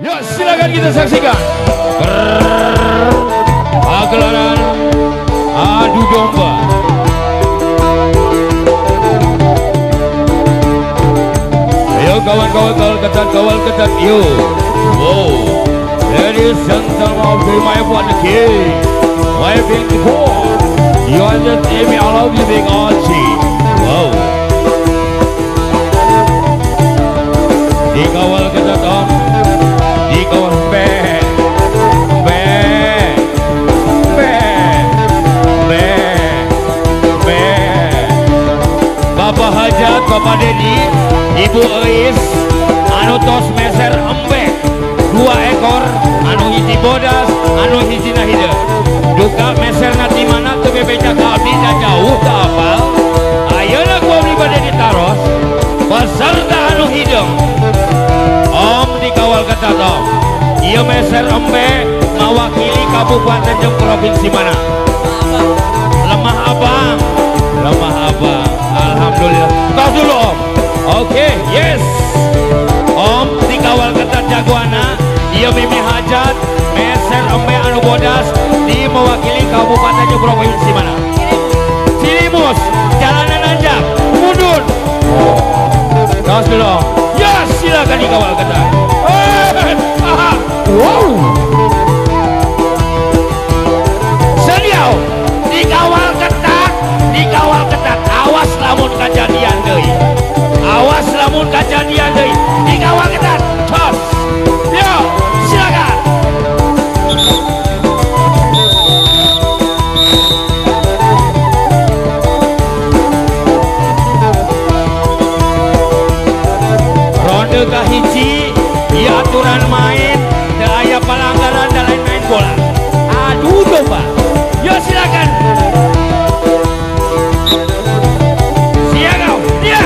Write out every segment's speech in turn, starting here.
Yuk silakan kita saksikan pagelaran adu domba. Ayo kawan-kawan kawal ketat kawal ketat yuk. Wow. Ladies and gentlemen, be my one king. My big four. You are the Amy, I love you, big Archie. Wow. Dikawal ketat om. Bapak Dedi, Ibu Eis, anu tos meser embek, dua ekor, anu hiji bodas, anu hiji nahide. Duka meser nanti mana tuh bebeja kalbi dan jauh tak apa. Ayeuna ku abdi bade ditaros, peserta anu hidung. Om dikawal ketat om. Iya meser embek mewakili kabupaten jeung provinsi mana? Lemah abang, Oke, yes. Om dikawal ketat jagoana. Iya mimi hajat, meser embe anu bodas di mewakili kabupaten jeung provinsi mana? Cilimus, jalanan nanjak, mundur. Tos dulu. Yes, silakan dikawal ketat. Wow. Ronde kahiji di aturan main teu aya pelanggaran dan lain main bola. Aduh domba. Yo silakan. Siap kau. Dia.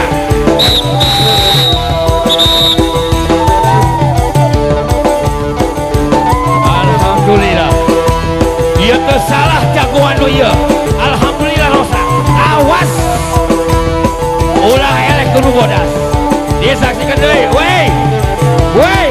Alhamdulillah. Dia tersalah jagoan nu ieu. Alhamdulillah Rosa. Awas. Ulah elek kudu bodas. Dia saksikan deui. Wey. Wey.